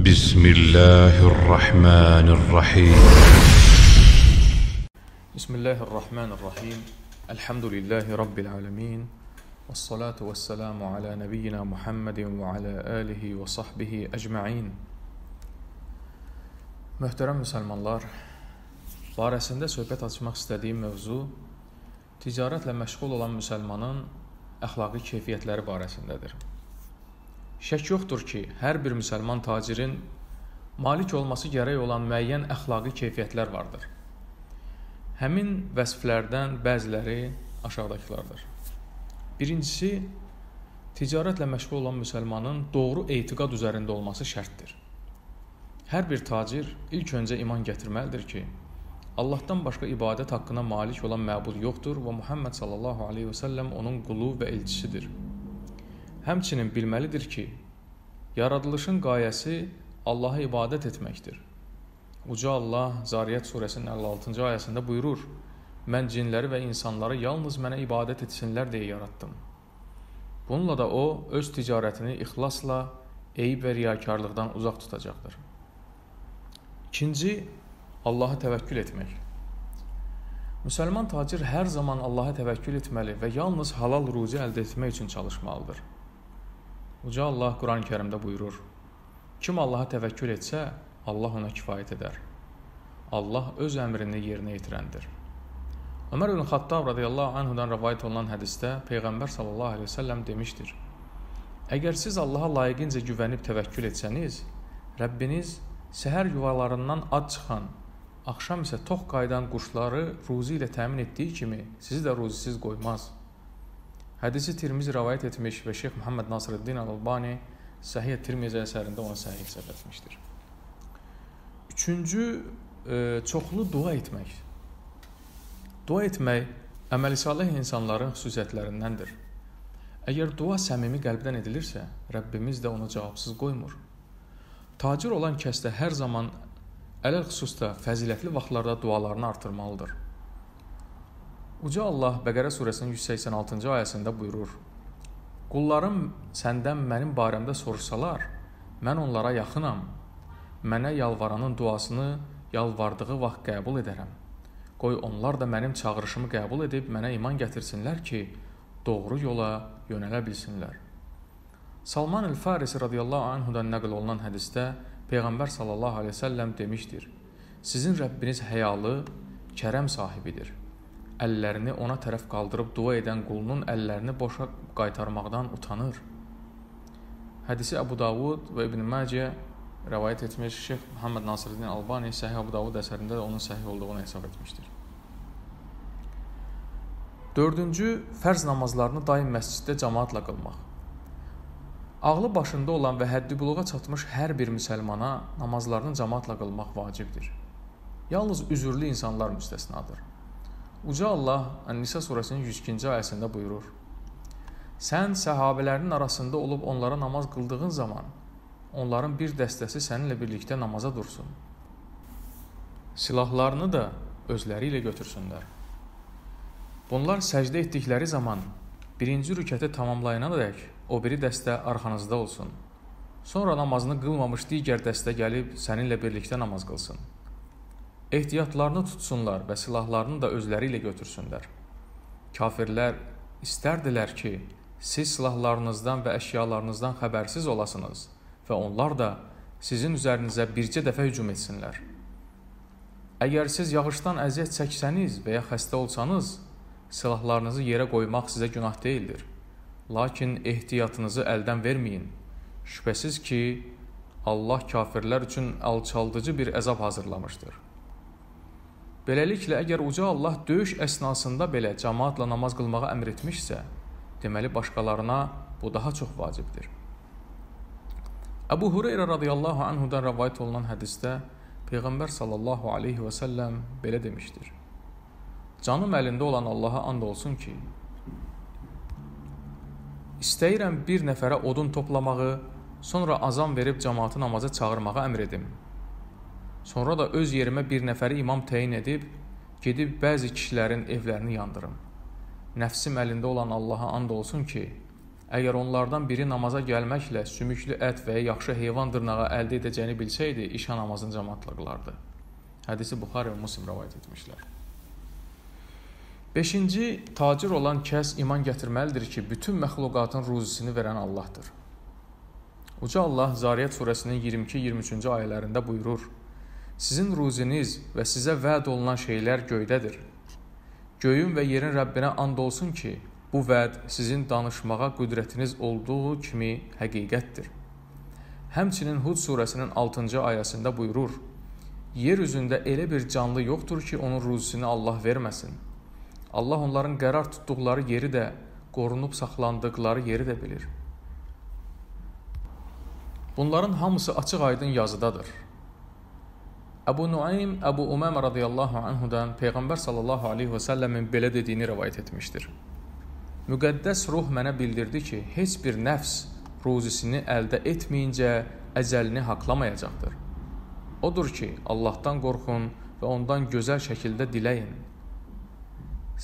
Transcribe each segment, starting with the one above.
بسم الله الرحمن الرحيم بسم الله الرحمن الرحيم الحمد لله رب العالمين والصلاة والسلام على نبينا محمد وعلى آله وصحبه أجمعين Möhtərəm müsəlmanlar, barəsində söhbət açmaq istədiyim mövzu ticarətlə məşğul olan müsəlmanın əxlaqi keyfiyyətləri barəsindədir. Şək yoxdur ki, hər bir müsəlman tacirin malik olması gərək olan müəyyən əxlaqi keyfiyyətlər vardır. Həmin vəsflərdən bəziləri aşağıdakılardır. Birincisi, ticarətlə məşğul olan müsəlmanın doğru etiqad üzərində olması şərtdir. Hər bir tacir ilk öncə iman gətirməlidir ki, Allahdan başqa ibadət haqqına malik olan məbud yoxdur və Muhammed sallallahu alayhi və səlləm onun qulu və elçisidir. Həmçinin bilməlidir ki, yaradılışın qayəsi Allaha ibadət etməkdir. Uca Allah Zariyət surəsinin 56-cı ayəsində buyurur: Mən cinləri və insanları yalnız mənə ibadət etsinlər deyə yaratdım. Bununla da o öz ticarətini ixlasla, eyib və riyakarlıqdan uzaq tutacaqdır. İkinci, Allaha təvəkkül etmək. Müsəlman tacir hər zaman Allaha təvəkkül etməli və yalnız halal ruzi əldə etmək üçün çalışmalıdır. Uca Allah Quran-Kərimdə buyurur: Kim Allaha təvəkkül etsə, Allah ona kifayət edər. Allah öz əmrini yerinə yetirəndir. Ömər ibn Xattab radiyallahu anhudan rivayet olunan hədisdə Peyğəmbər sallallahu əleyhi və səlləm demişdir: Əgər siz Allaha layiqincə güvənib təvəkkül etsəniz, Rəbbiniz səhər yuvalarından ad çıxan, axşam isə tox qayıdan quşları ruzi ilə təmin etdiyi kimi sizi də ruzisiz qoymaz. Hədisi Tirmizi rivayet etmiş və Şeyx Muhammed Nasrəddin Al-Albani Səhih Tirmizi əsərində onu səhih hesab etmişdir. Üçüncü, e, çoxlu dua etmək. Dua etmək əməli salih insanların xüsusiyyətlərindəndir. Əgər dua səmimi qəlbdən edilirsə, Rəbbimiz də onu cavabsız qoymur. Tacir olan kəsdə hər zaman ələl xüsusda fəzilətli vaxtlarda dualarını artırmalıdır. Uca Allah Bəqərə surəsinin 186-cı ayəsində buyurur: Qullarım səndən mənim barəmdə soruşsalar, mən onlara yaxınam. Mənə yalvaranın duasını yalvardığı vaxt qəbul edərəm. Qoy onlar da mənim çağırışımı qəbul edib mənə iman gətirsinlər ki, doğru yola yönələ bilsinlər. Salman el-Farisi radiyallahu anhudan nəql olunan hədisdə Peyğəmbər sallallahu əleyhi və səlləm demişdir: Sizin Rəbbiniz həyalı, kərəm sahibidir. Əllərini ona tərəf qaldırıb dua edən qulunun əllərini boşa qaytarmaqdan utanır. Hədisi Əbu Davud və İbn Məcə rivayet etmiş Şeyx Muhammed Nasiruddin Albani Səhih Əbu Davud əsərində də onun səhih olduğunu hesab etmişdir. Dördüncü, fərz namazlarını daim məsciddə cəmaatla qılmaq. Ağlı başında olan və həddibuluğa çatmış hər bir müsəlmana namazlarını cəmaatla qılmaq vacibdir. Yalnız üzürlü insanlar müstəsnadır. Uca Allah Ən-Nisa surəsinin 102-ci ayəsində buyurur: Sən səhabələrin arasında olub onlara namaz qıldığın zaman onların bir dəstəsi səninlə birlikdə namaza dursun. Silahlarını da özləri ilə götürsünlər. Bunlar səcdə etdikləri zaman birinci rükəti tamamlayana dək o biri dəstə arxanızda olsun. Sonra namazını qılmamış digər dəstə gəlib səninlə birlikdə namaz qılsın. Ehtiyatlarını tutsunlar və silahlarını da özləri ilə götürsünlər. Kafirlər istərdilər ki, siz silahlarınızdan və əşyalarınızdan xəbərsiz olasınız və onlar da sizin üzərinizə bircə dəfə hücum etsinlər. Əgər siz yağışdan əziyyət çəksəniz və ya xəstə olsanız, silahlarınızı yerə qoymaq sizə günah deyildir. Lakin ehtiyatınızı əldən verməyin. Şübhəsiz ki, Allah kafirlər üçün alçaldıcı bir əzab hazırlamışdır. Beləliklə, əgər uca Allah döyüş əsnasında belə cəmaatla namaz qılmağı əmr etmişsə, deməli başqalarına bu daha çox vacibdir. Əbu Hüreyrə radiyallahu anhudan rivayet olunan hədisdə Peyğəmbər sallallahu alayhi və səlləm belə demişdir: Canım əlində olan Allaha and olsun ki, İstəyirəm bir nəfərə odun toplamağı, sonra azan verib cəmaatı namaza çağırmağa əmr edim. Sonra da öz yerimə bir nəfəri imam təyin edib, gedib bəzi kişilərin evlərini yandırım. Nəfsim əlində olan Allaha and olsun ki, əgər onlardan biri namaza gəlməklə sümüklü ət və ya yaxşı heyvan dırnağı əldə edəcəyini bilsəydi, işə namazın cəmaatla qılardı. Hədisi Buxari və Müslim rivayet etmişlər. 5-ci tacir olan kəs iman gətirməlidir ki, bütün məxluqatın ruzisini verən Allahdır. Uca Allah Zariyat surəsinin 22-23-cü ayələrində buyurur: Sizin ruziniz və sizə vəd olunan şeylər göydədir. Göyün və yerin Rəbbinə and olsun ki, bu vəd sizin danışmağa qüdrətiniz olduğu kimi həqiqətdir. Həmçinin Hud surəsinin 6-cı ayəsində buyurur: Yer üzündə elə bir canlı yoxdur ki, onun ruzisini Allah verməsin. Allah onların qərar tutduqları yeri də, qorunub saxlandıqları yeri də bilir. Bunların hamısı açıq-aydın yazıdadır. Əbu Nuaym Əbu Umam radiyallahu anhudan Peyğəmbər sallallahu alayhi və səlləmin belə dediyini rivayet etmişdir. Müqəddəs ruh mənə bildirdi ki, heç bir nəfs ruzisini əldə etməyincə əcəlini haqlamayacaqdır. Odur ki, Allahdan qorxun və ondan gözəl şəkildə diləyin.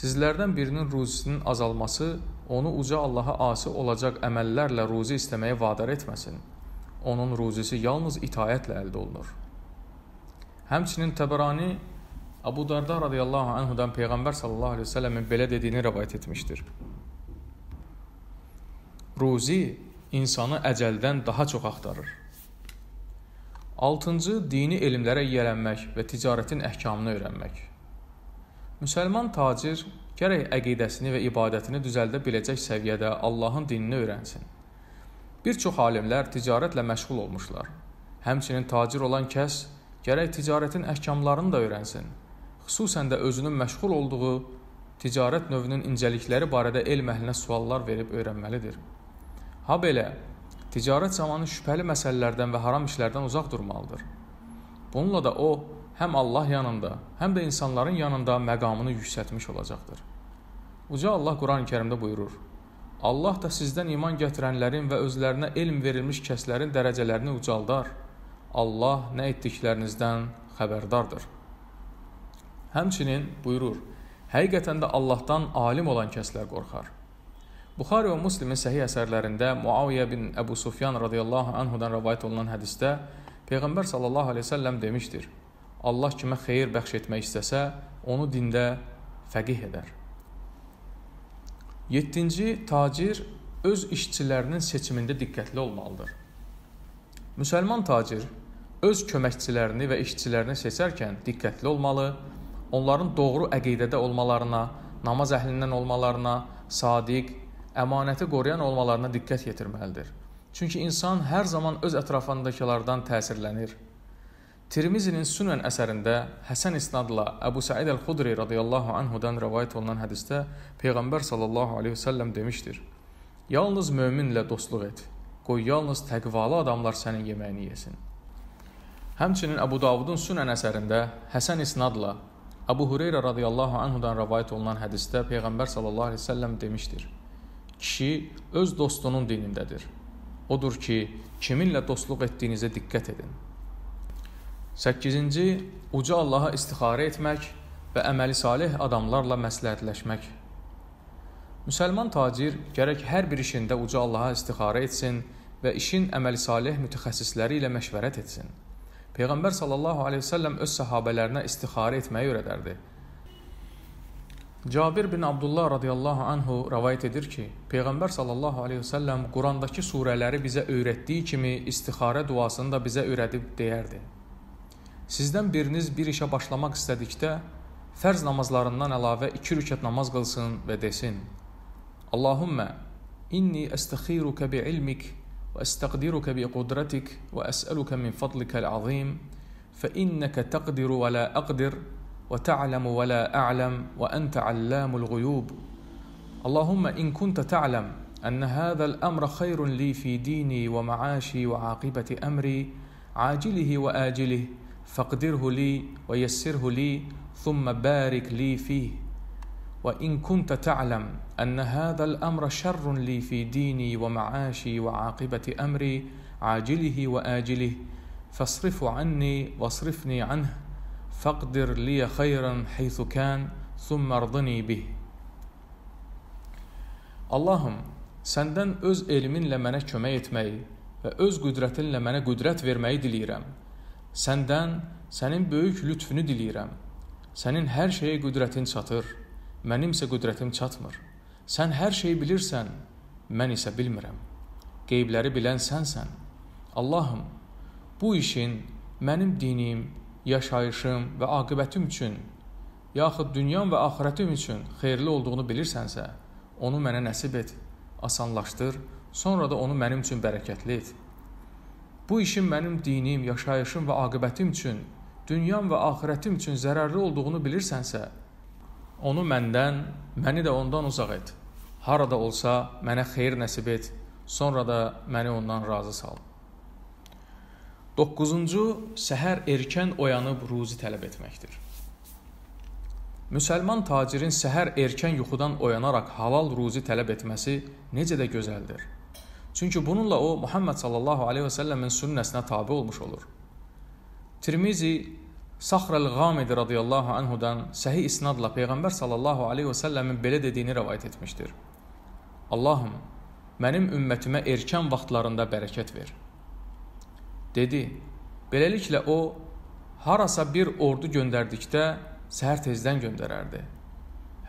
Sizlərdən birinin ruzisinin azalması onu uca Allaha asi olacaq əməllərlə ruzi istəməyə vadar etməsin onun ruzisi yalnız itayətlə əldə olunur. Həmçinin Təbərani Abu Darda radiyallahu anhudan Peyğəmbər sallallahu əleyhi və səlləmin belə dediyini rivayet etmişdir. Ruzi insanı əcəldən daha çox axtarır. 6-cı dini elmlərə yiyələnmək və ticarətin əhkamını öyrənmək. Müsəlman tacir gərək əqidəsini və ibadətini düzəldə biləcək səviyyədə Allahın dinini öyrənsin. Bir çox alimlər ticarətlə məşğul olmuşlar. Həmçinin tacir olan kəs gərək ticarətin əhkamlarını da öyrənsin. Xüsusən də özünün məşğul olduğu ticarət növünün incəlikləri barədə elm əhlinə suallar verib öyrənməlidir. Ha belə, ticarət zamanı şübhəli məsələlərdən və haram işlərdən uzaq durmalıdır. Bununla da o, həm Allah yanında, həm də insanların yanında məqamını yüksəltmiş olacaqdır. Uca Allah Quran-ı Kərimdə buyurur: Allah da sizdən iman gətirənlərin və özlərinə elm verilmiş kəslərin dərəcələrini ucaldar. Allah nə etdiklərinizdən xəbərdardır. Həmçinin buyurur: Həqiqətən də Allahdan alim olan kəslər qorxar. Buxari və Müslimin səhih əsərlərində Muaviyə bin Əbu Sufyan radiyallahu anhudan rivayet olunan hədisdə Peyğəmbər sallallahu əleyhi və səlləm demişdir: Allah kimə xeyir bəxş etmək istəsə, onu dində fəqih edər. 7-ci tacir öz işçilərinin seçimində diqqətli olmalıdır. Müsəlman tacir öz köməkçilərini və işçilərini seçərkən diqqətli olmalı, onların doğru əqidədə olmalarına, namaz əhlindən olmalarına, sadiq, əmanəti qoruyan olmalarına diqqət yetirməlidir. Çünki insan hər zaman öz ətrafındakılardan təsirlənir. Tirmizinin Sünən əsərində Həsən isnadla Əbu Səid əl-Xudri radiyallahu anhudan rivayet olunan hədisdə Peyğəmbər sallallahu əleyhi və səlləm demişdir: Yalnız möminlə dostluq et. Qoy yalnız təqvalı adamlar sənin yeməyini yesin. Həmçinin Əbu Davudun Sünən əsərində Həsən isnadla Əbu Hüreyrə radiyallahu anhudan rivayet olunan hədisdə Peyğəmbər sallallahu əleyhi və səlləm demişdir: Kişi öz dostunun dinindədir. Odur ki, kiminlə dostluq etdiyinizə diqqət edin. 8-ci uca Allaha istixarə etmək və əməli salih adamlarla məsləhətləşmək. Müsəlman tacir gərək hər bir işində uca Allaha istixarə etsin və işin əməli salih mütəxəssisləri ilə məşvərət etsin. Peyğəmbər sallallahu əleyhi və səlləm öz səhabələrinə istixarə etməyi öyrədərdi. Cabir bin Abdullah radiyallahu anhu rivayet edir ki, Peyğəmbər sallallahu əleyhi və səlləm Qurandakı surələri bizə öyrətdiyi kimi istixarə duasını da bizə öyrədib deyərdi. Sizdən biriniz bir işə başlamaq istədikdə fərz namazlarından əlavə 2 rükət namaz qılsın və desin: Allahumma inni astaxiruka bi ilmik وأستقدرك بقدرتك وأسألك من فضلك العظيم فإنك تقدر ولا أقدر وتعلم ولا أعلم وأنت علام الغيوب. اللهم إن كنت تعلم أن هذا الأمر خير لي في ديني ومعاشي وعاقبة أمري عاجله وآجله فاقدره لي ويسره لي ثم بارك لي فيه. وان كنت تعلم ان هذا الامر شر لي في ديني ومعاشي وعاقبه امري عاجله واجله فاصرفه عني واصرفني عنه فاقدر لي خيرا حيث كان ثم ارضني به اللهم Səndən öz elminlə mənə kömək etməyi və öz qüdrətinlə mənə qüdrət verməyi diləyirəm. Səndən sənin böyük lütfünü diləyirəm. Sənin hər şeyə qüdrətin çatır, mənim isə qüdrətim çatmır. Sən hər şeyi bilirsən, mən isə bilmirəm. Qeybləri bilən sənsən. Allahım, bu işin mənim dinim, yaşayışım və aqibətim üçün, yaxud dünyam və axirətim üçün xeyirli olduğunu bilirsənsə, onu mənə nəsib et, asanlaşdır, sonra da onu mənim üçün bərəkətli et. Bu işin mənim dinim, yaşayışım və aqibətim üçün, dünyam və axirətim üçün zərərli olduğunu bilirsənsə, onu məndən, məni də ondan uzaq et. Harada olsa mənə xeyir nəsib et, sonra da məni ondan razı sal. 9-cu səhər erkən oyanıb ruzi tələb etməkdir. Müsəlman tacirin səhər erkən yuxudan oyanaraq halal ruzi tələb etməsi necə də gözəldir. Çünki bununla o Muhammed sallallahu aleyhi və səlləmin sünnəsinə tabe olmuş olur. Tirmizi Saxr el-Qamidi radiyallahu anhudan səhih isnadla Peyğəmbər sallallahu aleyhi və səlləmin belə dediyini rəvayət etmişdir. Allahım, mənim ümmətimə erkən vaxtlarında bərəkət ver. Dedi, beləliklə o, harasa bir ordu göndərdikdə səhər tezdən göndərərdi.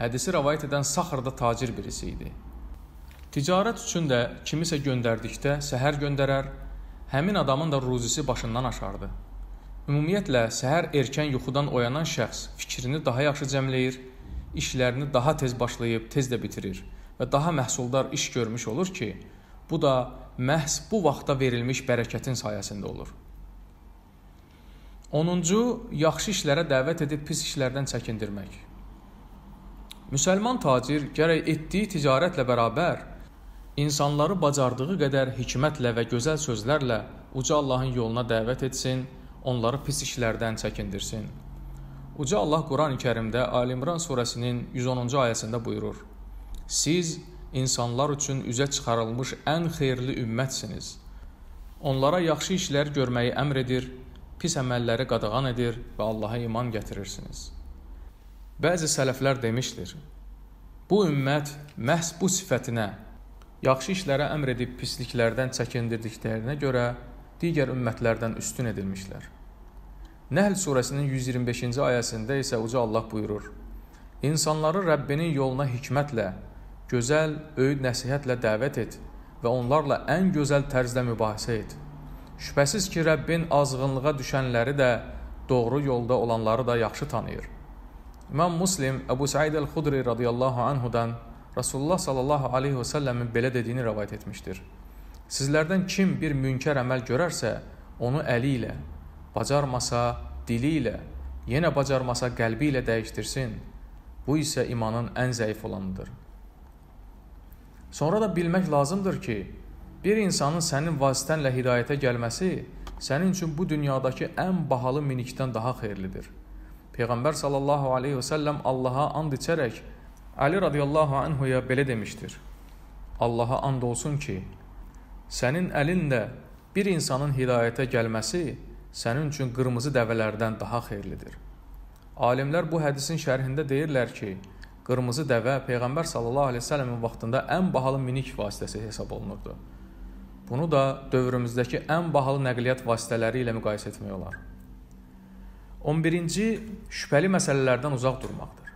Hədisi rəvayət edən Saxrda tacir birisi idi. Ticarət üçün də kimisə göndərdikdə səhər göndərər, həmin adamın da ruzisi başından aşardı. Ümumiyyətlə, səhər erkən yuxudan oyanan şəxs fikrini daha yaxşı cəmləyir, işlərini daha tez başlayıb tez də bitirir və daha məhsuldar iş görmüş olur ki, bu da məhz bu vaxta verilmiş bərəkətin sayəsində olur. 10-cu yaxşı işlərə dəvət edib pis işlərdən çəkindirmək. Müsəlman tacir gərək etdiyi ticarətlə bərabər insanları bacardığı qədər hikmətlə və gözəl sözlərlə uca Allahın yoluna dəvət etsin onları pis işlərdən çəkindirsin. Uca Allah Qurani-Kərimdə Ali İmran surəsinin 110-cu ayəsində buyurur: Siz insanlar üçün üzə çıxarılmış ən xeyirli ümmətsiniz. Onlara yaxşı işlər görməyi əmr edir, pis əməlləri qadağan edir və Allaha iman gətirirsiniz. Bəzi sələflər demişdir: Bu ümmət məhz bu sifətinə, yaxşı işlərə əmr edib pisliklərdən çəkindirdiklərinə görə digər ümmətlərdən üstün edilmişlər. Nəhl surəsinin 125-ci ayəsində isə uca Allah buyurur: İnsanları Rəbbinin yoluna hikmətlə, gözəl öyüd nəsihətlə dəvət et və onlarla ən gözəl tərzdə mübahisə et. Şübhəsiz ki, Rəbbin azğınlığa düşənləri də, doğru yolda olanları da yaxşı tanıyır. İmam Muslim Əbu Said el-Xudri radiyallahu anhudan Rasulullah sallallahu aleyhi və səlləmin belə dediyini rəvayət etmişdir. Sizlərdən kim bir münkər əməl görərsə, onu əli ilə, bacarmasa dili ilə, yenə bacarmasa qəlbi ilə dəyişdirsin. Bu isə imanın ən zəif olanıdır. Sonra da bilmək lazımdır ki, bir insanın sənin vasitənlə hidayətə gəlməsi sənin üçün bu dünyadakı ən bahalı minikdən daha xeyirlidir. Peyğəmbər sallallahu aleyhi və səlləm Allaha and içərək Ali radiyallahu anhuya belə demişdir. Allaha and olsun ki, sənin əlinlə bir insanın hidayətə gəlməsi sənin üçün qırmızı dəvələrdən daha xeyirlidir. Alimlər bu hədisin şərhində deyirlər ki, qırmızı dəvə Peyğəmbər sallallahu əleyhi və səlləmin vaxtında ən bahalı minik vasitəsi hesab olunurdu. Bunu da dövrümüzdəki ən bahalı nəqliyyat vasitələri ilə müqayisə etmək olar. 11-ci şübhəli məsələlərdən uzaq durmaqdır.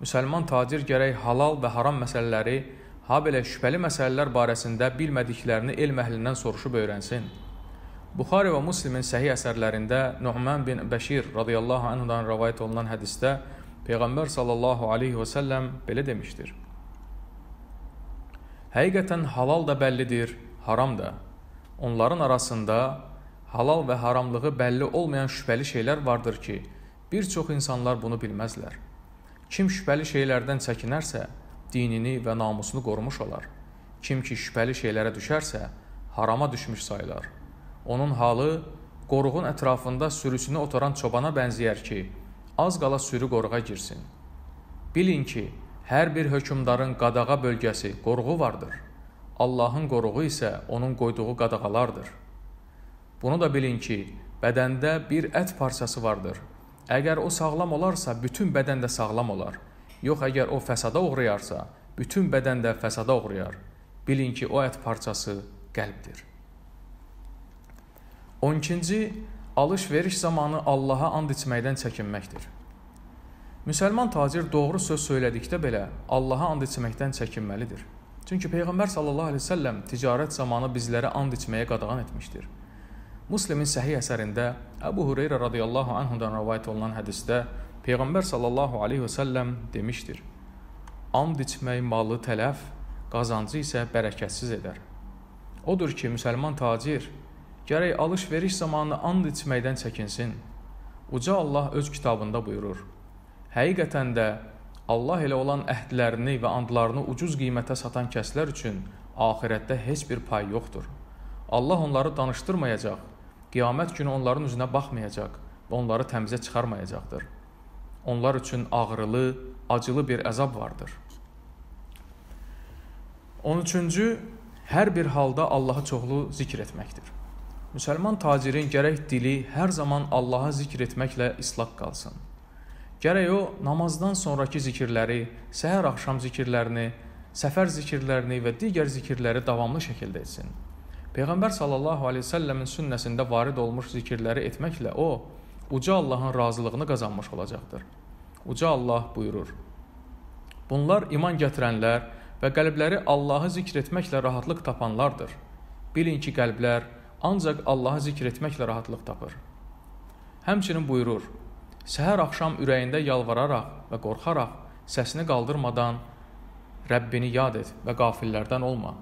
Müsəlman tacir gərək halal və haram məsələləri, ha belə şübhəli məsələlər barəsində bilmədiklərini elm əhlindən soruşub öyrənsin. Buxari və Müslimin səhih əsərlərində Nu'man bin Bəşir radiyallahu anhudan rivayet olunan hədisdə Peyğəmbər sallallahu alayhi və səlləm belə demişdir. Həqiqətən halal da bəllidir, haram da. Onların arasında halal və haramlığı bəlli olmayan şübhəli şeylər vardır ki, bir çox insanlar bunu bilməzlər. Kim şübhəli şeylərdən çəkinərsə, dinini və namusunu qorumuş olar. Kim ki şübhəli şeylərə düşərsə, harama düşmüş sayılar. Onun halı qoruğun ətrafında sürüsünü oturan çobana bənzəyər ki, az qala sürü qoruğa girsin. Bilin ki, hər bir hökmdarın qadağa bölgəsi, qoruğu vardır. Allahın qoruğu isə onun qoyduğu qadağalardır. Bunu da bilin ki, bədəndə bir ət parçası vardır. Əgər o sağlam olarsa, bütün bədən də sağlam olar. Yox, əgər o fəsada uğrayarsa, bütün bədən də fəsada uğrayar. bilin ki, o ət parçası qəlbdir. 12-ci alış-veriş zamanı Allaha and içməkdən çəkinməkdir. Müsəlman tacir doğru söz söylədikdə belə Allaha and içməkdən çəkinməlidir. Çünki Peyğəmbər sallallahu əleyhi və səlləm ticarət zamanı bizlərə and içməyə qadağan etmişdir. Müslimin səhih əsərində Əbu Hüreyrə radiyallahu anhudan rivayet olunan hədisdə Peyğəmbər sallallahu əleyhi və səlləm demişdir: And içmək malı tələf, qazancı isə bərəkətsiz edər. Odur ki, müsəlman tacir gərək alış-veriş zamanı and içməkdən çəkinsin. Uca Allah öz kitabında buyurur: Həqiqətən də Allah ilə olan əhdlərini və andlarını ucuz qiymətə satan kəslər üçün axirətdə heç bir pay yoxdur. Allah onları danışdırmayacaq, qiyamət günü onların üzünə baxmayacaq və onları təmizə çıxarmayacaqdır. Onlar üçün ağrılı, acılı bir əzab vardır. 13-cü hər bir halda Allahı çoxlu zikr etməkdir. Müsəlman tacirin gərək dili hər zaman Allahı zikr etməklə islaq qalsın. Gərək o namazdan sonrakı zikirləri, səhər axşam zikirlərini, səfər zikirlərini və digər zikirləri davamlı şəkildə etsin. Peyğəmbər sallallahu əleyhi və səlləmin sünnəsində varid olmuş zikirləri etməklə o uca Allahın razılığını qazanmış olacaqdır. Uca Allah buyurur: Bunlar iman gətirənlər və qəlbləri Allahı zikr etməklə rahatlıq tapanlardır. Bilin ki, qəlblər ancaq Allahı zikr etməklə rahatlıq tapır. Həmçinin buyurur: Səhər axşam ürəyində yalvararaq və qorxaraq səsini qaldırmadan Rəbbini yad et və qafillərdən olma.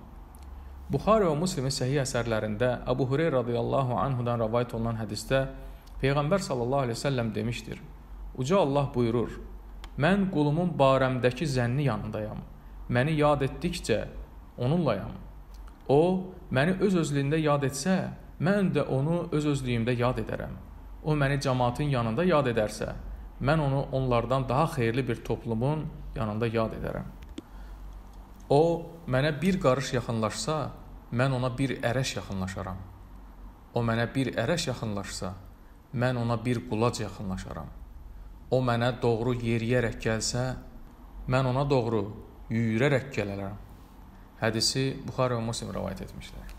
Buxari və Müslimin səhih əsərlərində Əbu Hüreyrə radiyallahu anhudan rivayet olunan hədisdə Peyğəmbər sallallahu əleyhi və səlləm demişdir: Uca Allah buyurur: Mən qulumun barəmdəki zənni yanındayam. Məni yad etdikcə onunlayam. O məni öz özlüyündə yad etsə, mən də onu öz özlüyümdə yad edərəm. O məni cəmaatın yanında yad edərsə, mən onu onlardan daha xeyirli bir toplumun yanında yad edərəm. O mənə bir qarış yaxınlaşsa, mən ona bir ərəş yaxınlaşaram. O mənə bir ərəş yaxınlaşsa, mən ona bir qulac yaxınlaşaram. O mənə doğru yeriyərək gəlsə, mən ona doğru yüyürərək gələrəm. Hədisi Buxari və Müslim rivayet etmişlər.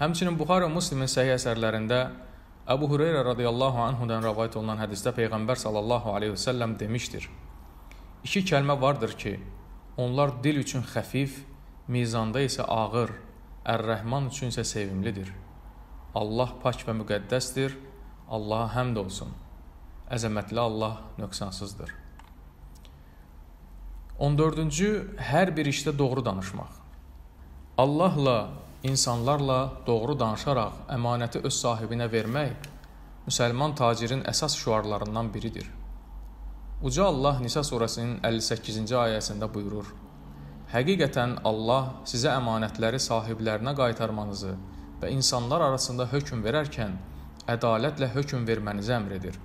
Həmçinin Buxari və Müslimin səhih əsərlərində Əbu Hüreyrə radiyallahu anhudan rəvayət olunan hədisdə Peyğəmbər sallallahu aleyhi və səlləm demişdir. İki kəlmə vardır ki, onlar dil üçün xəfif, mizanda isə ağır, Ər-Rəhman üçün isə sevimlidir. Allah pak və müqəddəsdir, Allaha həmd olsun. Əzəmətli Allah nöqsansızdır. 14-cü hər bir işdə doğru danışmaq. Allahla İnsanlarla doğru danışaraq əmanəti öz sahibinə vermək müsəlman tacirin əsas şüarlarından biridir. Uca Allah Nisa surəsinin 58-ci ayəsində buyurur: Həqiqətən Allah sizə əmanətləri sahiblərinə qaytarmanızı və insanlar arasında hökm verərkən ədalətlə hökm vermənizi əmr edir.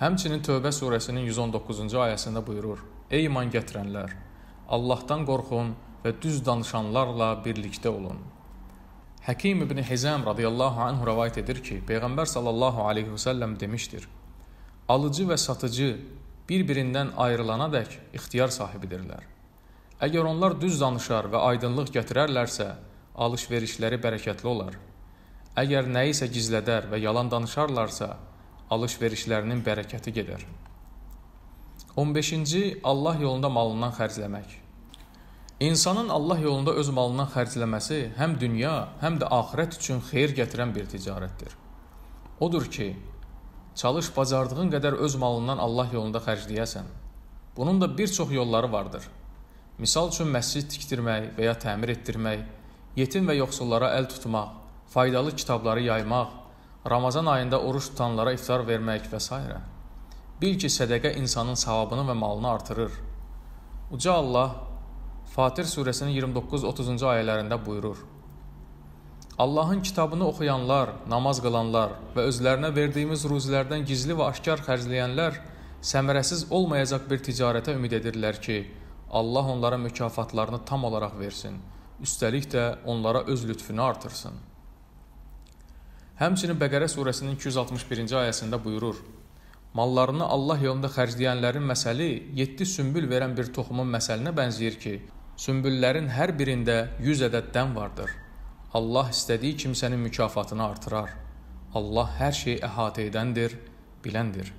Həmçinin Tövbə surəsinin 119-cu ayəsində buyurur: Ey iman gətirənlər, Allahdan qorxun və düz danışanlarla birlikdə olun. Həkim ibn Hizam radiyallahu anhu rivayet edir ki, Peyğəmbər sallallahu alayhi və səlləm demişdir: Alıcı və satıcı bir-birindən ayrılana dək ixtiyar sahibidirlər. Əgər onlar düz danışar və aydınlıq gətirərlərsə, alış-verişləri bərəkətli olar. Əgər nəyisə gizlədər və yalan danışarlarsa, alış-verişlərinin bərəkəti gedər. 15-ci Allah yolunda malından xərcləmək. İnsanın Allah yolunda öz malından xərcləməsi həm dünya, həm də axirət üçün xeyir gətirən bir ticarətdir. Odur ki, çalış bacardığın qədər öz malından Allah yolunda xərcləyəsən. Bunun da bir çox yolları vardır. Misal üçün məscid tikdirmək və ya təmir etdirmək, yetim və yoxsullara əl tutmaq, faydalı kitabları yaymaq, Ramazan ayında oruç tutanlara iftar vermək və s. Bil ki, sədəqə insanın savabını və malını artırır. Uca Allah Fatir surəsinin 29-30-cu ayələrində buyurur: Allahın kitabını oxuyanlar, namaz qılanlar və özlərinə verdiyimiz ruzilərdən gizli və aşkar xərcləyənlər səmərəsiz olmayacaq bir ticarətə ümid edirlər ki, Allah onlara mükafatlarını tam olaraq versin. Üstəlik də onlara öz lütfünü artırsın. Həmçinin Bəqərə surəsinin 261-ci ayəsində buyurur: Mallarını Allah yolunda xərcləyənlərin məsəli 7 sümbül verən bir toxumun məsəlinə bənzəyir ki, Sümbüllərin hər birində 100 ədəd dən vardır. Allah istədiyi kimsənin mükafatını artırar. Allah hər şeyi əhatə edəndir, biləndir.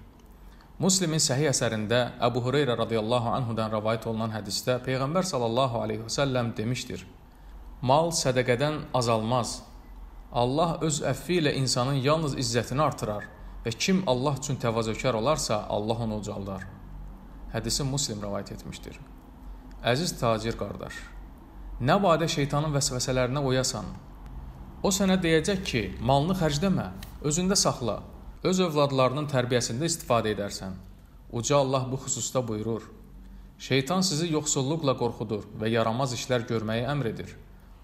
Muslimin səhih əsərində Əbu Hüreyrə radiyallahu anhudan rivayet olunan hədisdə Peyğəmbər sallallahu alayhi və səlləm demişdir: Mal sədaqədən azalmaz. Allah öz əfvi ilə insanın yalnız izzətini artırar və kim Allah üçün təvazökar olarsa, Allah onu ucaldar. Hədisi Muslim rivayet etmişdir. Əziz tacir qardaş, nə vadə şeytanın vəsvəsələrinə oyasan, o sənə deyəcək ki, malını xərcləmə, özündə saxla, öz övladlarının tərbiyəsində istifadə edərsən. Uca Allah bu xüsusda buyurur: Şeytan sizi yoxsulluqla qorxudur və yaramaz işlər görməyi əmr edir.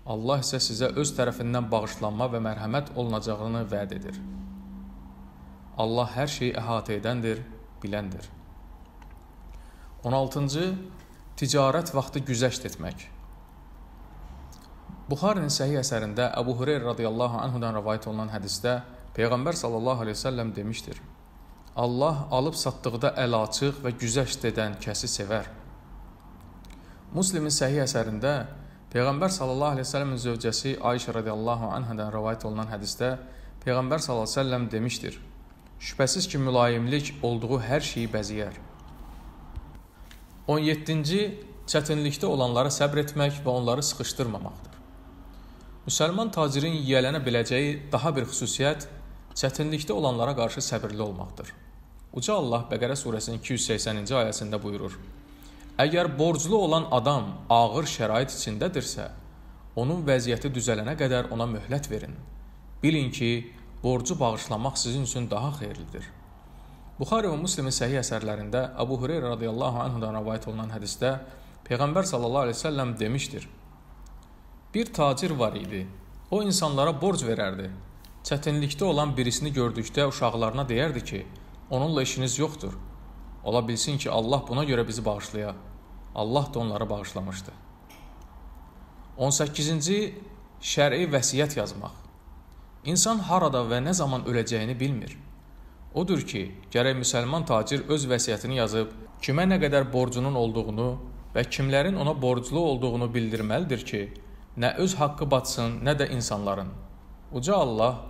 Allah isə sizə öz tərəfindən bağışlanma və mərhəmət olunacağını vəd edir. Allah hər şeyi əhatə edəndir, biləndir. 16-cı ticarət vaxtı güzəşt etmək. Buxarinin səhih əsərində Əbu Hüreyra radiyallahu anhudan rivayet olunan hədisdə Peyğəmbər sallallahu əleyhi və səlləm demişdir: Allah alıb satdıqda əl açıq və güzəşt edən kəsi sevər. Müslimin səhih əsərində Peyğəmbər sallallahu əleyhi və səlləmin zövcəsi Ayşə radiyallahu anhadan rivayet olunan hədisdə Peyğəmbər sallallahu əleyhi və səlləm demişdir: Şübhəsiz ki, mülayimlik olduğu hər şeyi bəzəyər. 17-ci çətinlikdə olanlara səbr etmək və onları sıxışdırmamaqdır. Müsəlman tacirin yiyələnə biləcəyi daha bir xüsusiyyət çətinlikdə olanlara qarşı səbirli olmaqdır. Uca Allah Bəqərə surəsinin 280-ci ayəsində buyurur: Əgər borclu olan adam ağır şərait içindədirsə, onun vəziyyəti düzələnə qədər ona möhlət verin. Bilin ki, borcu bağışlamaq sizin üçün daha xeyirlidir. Buxari və Müslimin səhih əsərlərində Əbu Hüreyrə radiyallahu anhudan rivayet olunan hədisdə Peyğəmbər sallallahu əleyhi və səlləm demişdir: Bir tacir var idi. O insanlara borc verərdi. Çətinlikdə olan birisini gördükdə uşaqlarına deyərdi ki, onunla işiniz yoxdur. Ola bilsin ki, Allah buna görə bizi bağışlaya. Allah da onları bağışlamışdı. 18-ci şər'i vəsiyyət yazmaq. İnsan harada və nə zaman öləcəyini bilmir. Odur ki, gərək müsəlman tacir öz vəsiyyətini yazıb, kimə nə qədər borcunun olduğunu və kimlərin ona borclu olduğunu bildirməlidir ki, nə öz haqqı batsın, nə də insanların. Uca Allah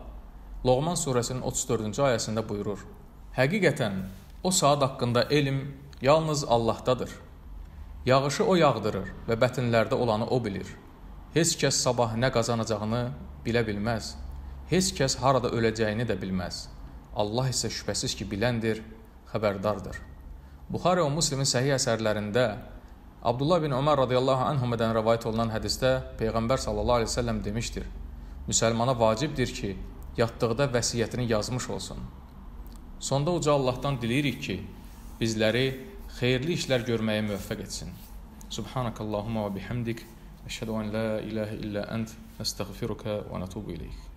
Loğman surəsinin 34-cü ayəsində buyurur: Həqiqətən o saat haqqında elm yalnız Allahdadır. Yağışı o yağdırır və bətinlərdə olanı o bilir. Heç kəs sabah nə qazanacağını bilə bilməz. Heç kəs harada öləcəyini də bilməz. Allah isə şübhəsiz ki, biləndir, xəbərdardır. Buxari və Müslimin səhih əsərlərində Abdullah bin Ömər radiyallahu anhumədən rivayet olunan hədisdə Peyğəmbər sallallahu əleyhi və səlləm demişdir: Müsəlmana vacibdir ki, yatdıqda vəsiyyətini yazmış olsun. Sonda uca Allahdan diləyirik ki, bizləri xeyirli işlər görməyə müvəffəq etsin. Subhanakallahumma və bihamdik, əşhədu an la ilahe illə ənt, əstəğfiruka və natubu ileyk.